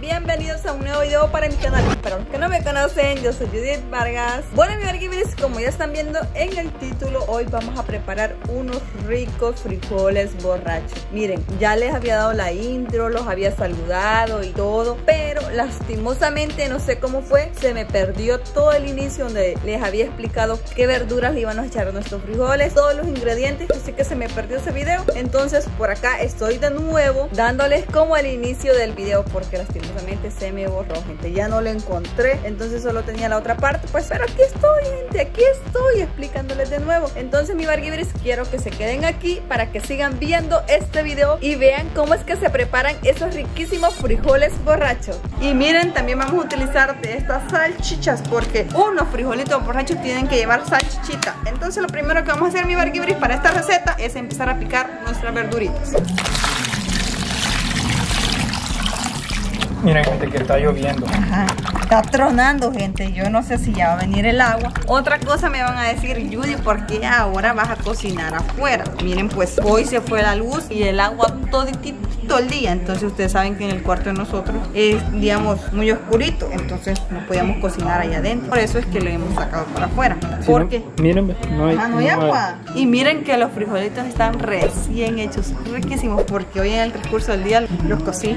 bienvenidos a un nuevo video para mi canal. Para los que no me conocen, yo soy Judith Vargas. Bueno mi barquibris, como ya están viendo en el título Hoy vamos a preparar unos ricos frijoles borrachos. Miren, ya les había dado la intro, los había saludado y todo Pero lastimosamente, no sé cómo fue Se me perdió todo el inicio donde les había explicado qué verduras le iban a echar nuestros frijoles Todos los ingredientes, así que se me perdió ese video. Entonces por acá estoy de nuevo dándoles como el inicio del video porque lastimosamente se me borró, gente. Ya no lo encontré, entonces solo tenía la otra parte. Pues, pero aquí estoy, gente, aquí estoy explicándoles de nuevo. Entonces, mi barguibris, quiero que se queden aquí para que sigan viendo este video y vean cómo es que se preparan esos riquísimos frijoles borrachos. Y miren, también vamos a utilizar de estas salchichas porque unos frijolitos borrachos tienen que llevar salchichita. Entonces, lo primero que vamos a hacer, mi barguibris, para esta receta es empezar a picar nuestras verduritas. Miren gente que está lloviendo. Ajá. Está tronando, gente. Yo no sé si ya va a venir el agua. Otra cosa me van a decir, Judy, ¿por qué ahora vas a cocinar afuera? Miren, pues hoy se fue la luz y el agua todo el día. Entonces ustedes saben que en el cuarto de nosotros es, digamos, muy oscurito. Entonces no podíamos cocinar allá adentro. Por eso es que lo hemos sacado para afuera. Si Porque... no, miren, no hay, Ah, no hay agua. Y miren que los frijolitos están recién hechos, riquísimos, porque hoy en el transcurso del día los cocí.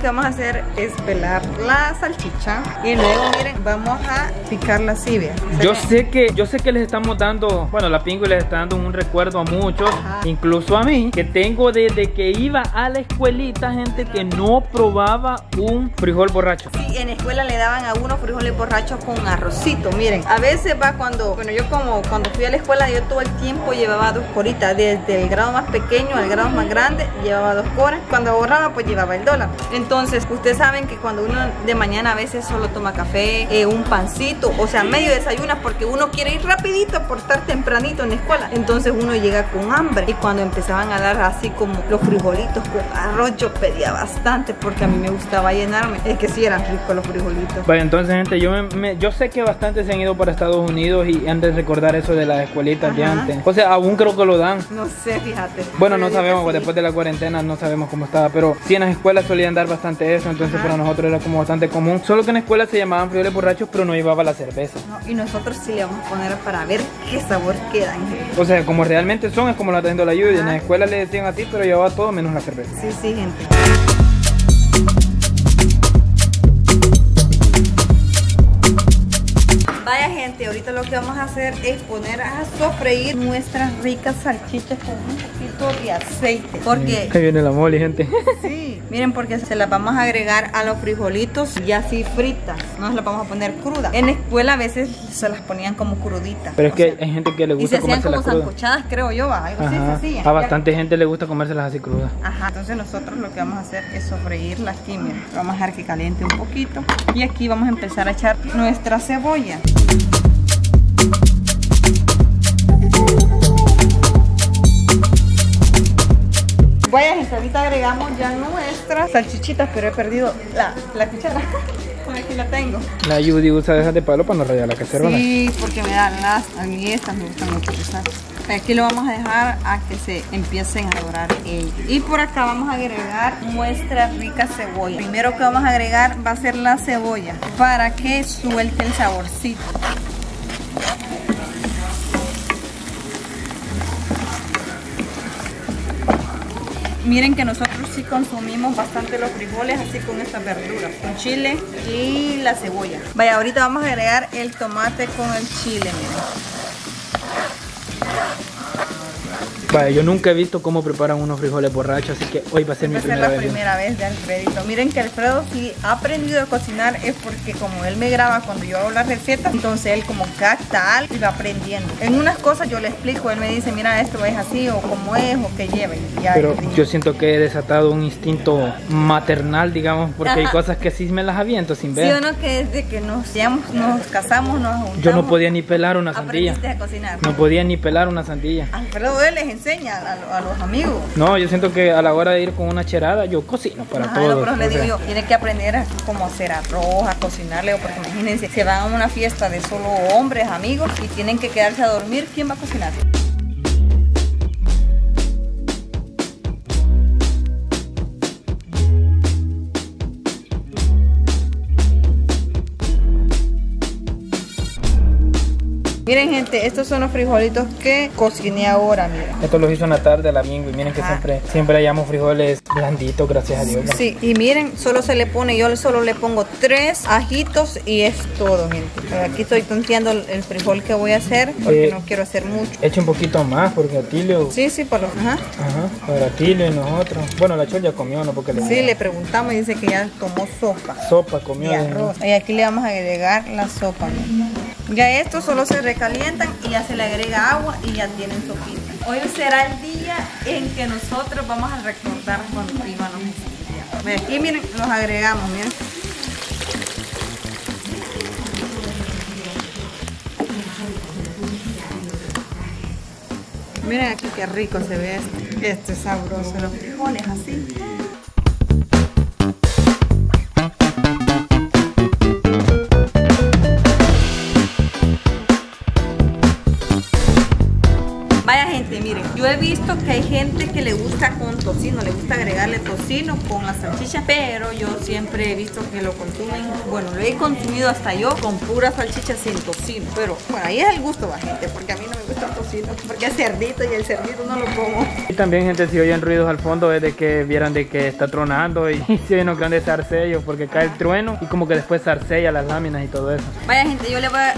Que vamos a hacer es pelar la salchicha y luego miren, vamos a picar la cibia. Yo sé que yo sé que les estamos dando, bueno, la Pingüi les está dando un recuerdo a muchos, Ajá. incluso a mí, que tengo desde que iba a la escuelita gente que no probaba un frijol borracho. Sí, en la escuela le daban a uno frijoles borrachos con arrocito, miren. A veces va cuando, bueno, yo como cuando fui a la escuela, yo todo el tiempo llevaba dos coritas, desde el grado más pequeño al grado más grande, llevaba dos coras. Cuando ahorraba, pues llevaba el dólar. Entonces, ustedes saben que cuando uno de mañana a veces solo toma café, eh, un pancito, o sea, medio desayuna porque uno quiere ir rapidito por estar tempranito en la escuela. Entonces uno llega con hambre. Y cuando empezaban a dar así como los frijolitos con arroz, yo pedía bastante porque a mí me gustaba llenarme. Es que sí eran ricos los frijolitos. Vaya, entonces gente, yo me- me- yo sé que bastantes se han ido para Estados Unidos y han de recordar eso de las escuelitas de antes. O sea, aún creo que lo dan. No sé, fíjate. Bueno, Pero no sabemos, pues, sí. después de la cuarentena no sabemos cómo estaba, pero sí en las escuelas solían dar bastante eso, entonces Ajá. para nosotros era como bastante común. Solo que en la escuela se llamaban frijoles borrachos, pero no llevaba la cerveza. No, y nosotros sí le vamos a poner para ver qué sabor quedan. O sea, como realmente son, es como la está haciendo la lluvia. En la escuela le decían así, pero llevaba todo menos la cerveza. Sí, sí, gente. Vaya gente, ahorita lo que vamos a hacer es poner a sofreír nuestras ricas salchichas con un poquito de aceite. Porque Ahí viene la mole, gente. Sí, miren porque se las vamos a agregar a los frijolitos ya así fritas, no se las vamos a poner crudas. En la escuela a veces se las ponían como cruditas. Pero es que sea, hay gente que le y se gusta hacían como zancochadas, creo yo, va, algo así se. A bastante gente le gusta comérselas así crudas. Ajá, entonces nosotros lo que vamos a hacer es sofreírla aquí, miren. Vamos a dejar que caliente un poquito. Y aquí vamos a empezar a echar nuestra cebolla. Vaya gente, ahorita agregamos ya nuestras salchichitas, pero he perdido la, la cuchara. Aquí la tengo. La Judy usa de esas de palo para no rayar la cacerola. Sí, porque me dan las, a mí estas me gustan mucho usar. Aquí lo vamos a dejar a que se empiecen a dorar ellos. Y por acá vamos a agregar nuestra rica cebolla. Primero que vamos a agregar va a ser la cebolla para que suelte el saborcito. Miren que nosotros sí consumimos bastante los frijoles así con estas verduras, con chile y la cebolla. Vaya, ahorita vamos a agregar el tomate con el chile, miren. Vale, yo nunca he visto cómo preparan unos frijoles borrachos, así que hoy va a ser mi Va ser primera la vez. primera vez de Alfredito. Miren que Alfredo sí ha aprendido a cocinar es porque como él me graba cuando yo hago la receta, entonces él como capta algo y va aprendiendo. En unas cosas yo le explico, él me dice, mira esto es así o cómo es o y ya Pero yo siento que he desatado un instinto maternal, digamos, porque hay cosas que sí me las aviento sin Sí ver. o no que desde que nos, nos casamos, nos juntamos. Yo no podía ni pelar una sandía. A cocinar. No podía ni pelar una sandía. Alfredo él les enseña a, a los amigos. No, yo siento que a la hora de ir con una cherada, yo cocino para Ajá, todos. pero le digo yo, tiene que aprender a cómo hacer arroz, a cocinarle, porque imagínense, se van a una fiesta de solo hombres, amigos, y tienen que quedarse a dormir, ¿quién va a cocinar? Miren gente, estos son los frijolitos que cociné ahora, miren. Esto lo hizo en la tarde, la bingo, y miren que Ajá. siempre, siempre hallamos frijoles blanditos, gracias a Dios. ¿no? Sí, y miren, solo se le pone, yo solo le pongo tres ajitos y es todo, gente. Aquí estoy tonteando el, frijol que voy a hacer porque Oye. no quiero hacer mucho. Eche un poquito más, porque Atilio... Sí, sí, por lo ajá. Ajá, para Atilio y nosotros. Bueno, la Chol ya comió, ¿no? Porque le Sí, le preguntamos y dice que ya tomó sopa sopa comió. de- arroz. Y aquí le vamos a agregar la sopa. ¿no? Ya estos solo se recalientan y ya se le agrega agua y ya tienen sopita. Hoy será el día en que nosotros vamos a recordar cuando íbamos a estudiar. Ve, Aquí miren, los agregamos, miren. Miren aquí qué rico se ve esto. Esto es sabroso, los frijoles así. Gente que le gusta con tocino, le gusta agregarle tocino con la salchicha, pero yo siempre he visto que lo consumen, bueno, lo he consumido hasta yo con pura salchicha sin tocino, pero bueno, ahí es el gusto, va gente, porque a mí no me gusta el tocino, porque es cerdito y el cerdito no lo como. Y también, gente, si oyen ruidos al fondo es de que vieran de que está tronando y si hay unos grandes zarcellos porque cae el trueno y como que después zarcella las láminas y todo eso. Vaya gente, yo le voy a...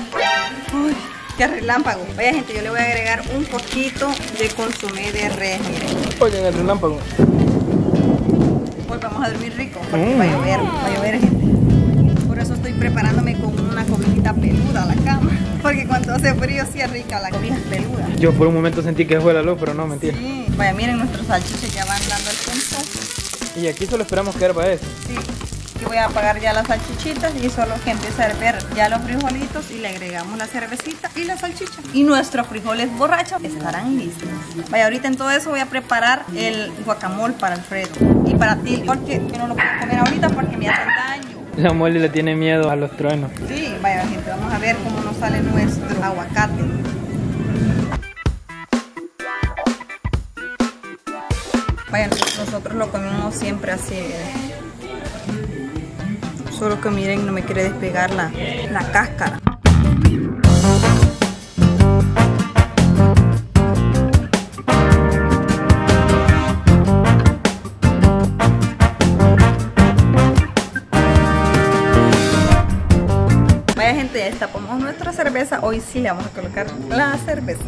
Uy, qué relámpago. Vaya gente, yo le voy a agregar un poquito de consomé de res, miren. Oye, el relámpago. Hoy vamos a dormir rico, porque Mm. va a llover, va a llover gente. Por eso estoy preparándome con una cobijita peluda a la cama. Porque cuando hace frío sí es rica la cobija peluda. Yo por un momento sentí que fue la luz, pero no, mentira. Sí. Vaya, miren, nuestros salchichas ya van dando el punto. Y aquí solo esperamos que herba eso. Sí. Voy a apagar ya las salchichitas y solo que empiece a hervir ya los frijolitos y le agregamos la cervecita y la salchicha. Y nuestros frijoles borrachos estarán listos. Vaya, ahorita en todo eso voy a preparar el guacamole para Alfredo y para Tilly. Porque yo no lo puedo comer ahorita porque me hacen daño. La mole le tiene miedo a los truenos. Sí, vaya gente, vamos a ver cómo nos sale nuestro aguacate. Vaya, nosotros lo comemos siempre así. Solo que miren, no me quiere despegar la, la cáscara. Vaya gente, ya destapamos nuestra cerveza. Hoy sí le vamos a colocar la cerveza.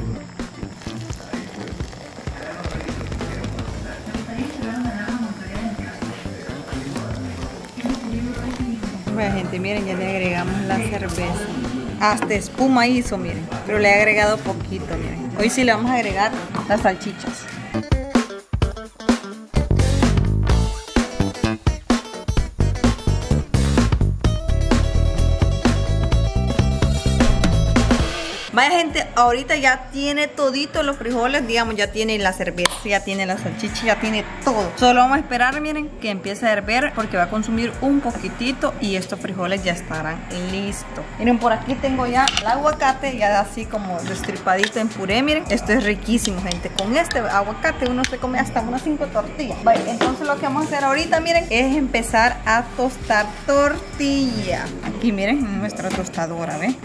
Vaya gente, miren, ya le agregamos la cerveza. Hasta espuma hizo, miren. Pero le he agregado poquito, miren. Hoy sí le vamos a agregar las salchichas. Gente, ahorita ya tiene todito los frijoles, digamos, ya tiene la cerveza, ya tiene la salchicha, ya tiene todo. Solo vamos a esperar, miren, que empiece a hervir porque va a consumir un poquitito y estos frijoles ya estarán listos. Miren, por aquí tengo ya el aguacate, ya así como destripadito en puré, miren. Esto es riquísimo, gente. Con este aguacate uno se come hasta unas 5 tortillas. Vale, entonces lo que vamos a hacer ahorita, miren, es empezar a tostar tortilla. Aquí, miren, en nuestra tostadora, ¿ven?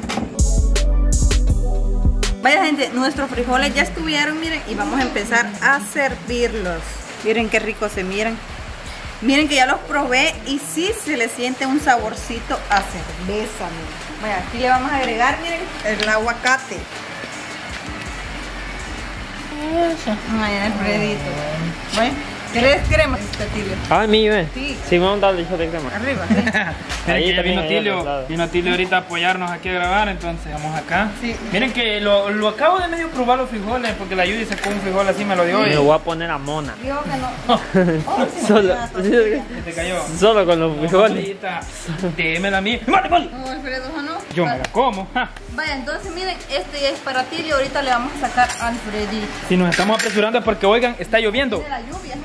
Vaya gente, nuestros frijoles ya estuvieron, miren, y vamos a empezar a servirlos. Miren qué rico se miran. Miren que ya los probé y sí se le siente un saborcito a cerveza, miren. Bueno, aquí le vamos a agregar, miren, el aguacate. Eso. Ay, el Fredito. Bueno, ¿qué le queremos, Tilio? Ah, mi, ve. Sí. Sí, vamos a darle de crema. Arriba, sí. Miren que vino Tilio, vino Tilio ahorita a apoyarnos aquí a grabar, entonces vamos acá. Sí. Miren que lo, lo acabo de medio probar los frijoles, porque la Judy sacó un frijol así, me lo dio Me y voy a poner a mona. Digo que no. Oh, sí, Solo, te cayó. solo con los frijoles. Démela a mí. ¡Vale, vale! No, Alfredo, no. Yo me la como. ja. Vaya, entonces miren, este ya es para ti y ahorita le vamos a sacar al Freddy. Si nos estamos apresurando es porque, oigan, está lloviendo. De la lluvia,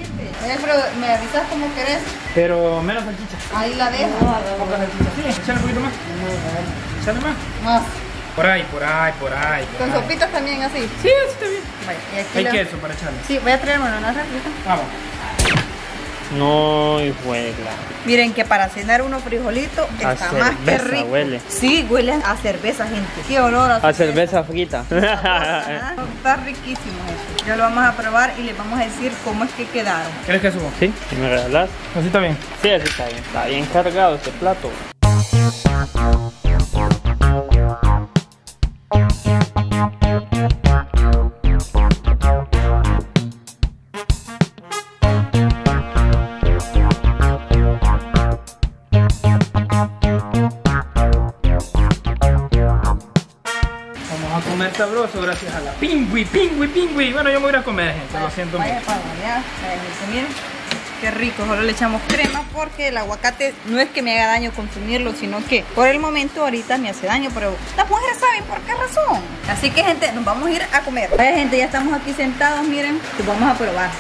Alfredo, me avisas como querés. Pero menos salchicha. Ahí la dejo. Poca salchicha. Sí, échale un poquito más. Échale más. Más. Por ahí, por ahí, por ahí. por Con ahí. sopitas también así. Sí, sí, está bien. Vaya, y aquí Hay queso para echarle. Sí, voy a traerme una refrita. Vamos. No, y juega. Miren que para cenar unos frijolitos A está más que cerveza rico. huele. Sí, huele a cerveza, gente. Qué olor a A cerveza frita. Ah, Está riquísimo esto. Ya lo vamos a probar y les vamos a decir cómo es que quedaron. ¿Quieres que subo? ¿Sí? ¿Y me regalas? Así está bien. Sí, así está bien. Está bien cargado este plato. Sabroso gracias a la pingüi, pingüi, pingüi. Bueno, yo me voy a comer, gente. Lo siento Vaya mucho. para allá, miren. Qué rico, solo le echamos crema porque el aguacate no es que me haga daño consumirlo, sino que por el momento ahorita me hace daño, pero las mujeres saben por qué razón. Así que gente, nos vamos a ir a comer. Vaya gente, ya estamos aquí sentados, miren, pues vamos a probar.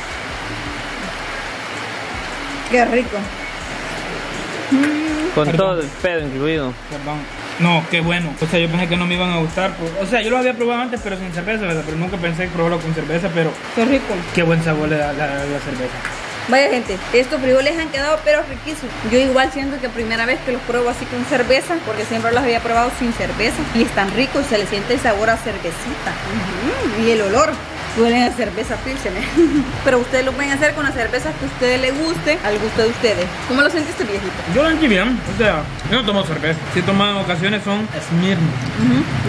Qué rico. Con Perdón. todo el pedo incluido. Perdón. No, qué bueno. O sea, yo pensé que no me iban a gustar. pues, O sea, yo los había probado antes, pero sin cerveza, ¿verdad? Pero nunca pensé en probarlo con cerveza, pero Qué rico. qué buen sabor le da la, la cerveza. Vaya gente, estos frijoles han quedado pero riquísimos. Yo igual siento que primera vez que los pruebo así con cerveza, porque siempre los había probado sin cerveza. Y están ricos, se les siente el sabor a cervecita. Y el olor. Huelen a cerveza pilsen, ¿eh? Pero ustedes lo pueden hacer con las cervezas que a ustedes les guste, al gusto de ustedes. ¿Cómo lo sentiste, viejito? Yo lo sentí bien. O sea, yo no tomo cerveza. Si tomo en ocasiones son Smirnoff.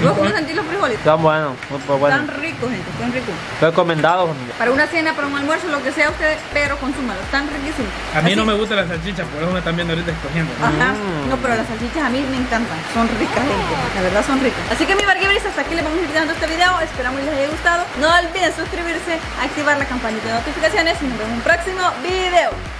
¿Y vos cómo sentís los frijoles? Está bueno, muy pues bueno. Están ricos, gente, están ricos. Recomendado, familia. Para una cena, para un almuerzo, lo que sea ustedes, pero consúmalo. Están riquísimos. A mí Así- no me gusta la salchicha, por eso me están viendo ahorita escogiendo. Ajá. Mm. No, pero las salchichas a mí me encantan. Son ricas, gente. La verdad son ricas. Así que mi barguibris, hasta aquí les vamos a ir dando este video. Esperamos les haya gustado. No olviden suscribirse, activar la campanita de notificaciones y nos vemos en un próximo video.